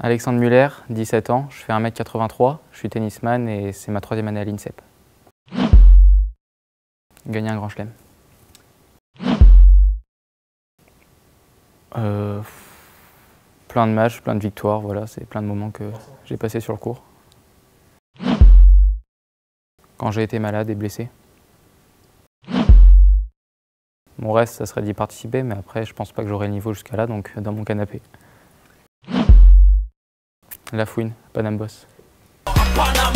Alexandre Muller, 17 ans, je fais 1m83, je suis tennisman et c'est ma troisième année à l'INSEP. Gagner un grand chelem. Euh, plein de matchs, plein de victoires, voilà, c'est plein de moments que j'ai passés sur le cours. Quand j'ai été malade et blessé. Mon reste, ça serait d'y participer, mais après, je pense pas que j'aurai le niveau jusqu'à là, donc dans mon canapé. La fouine, Panam Boss. Panama,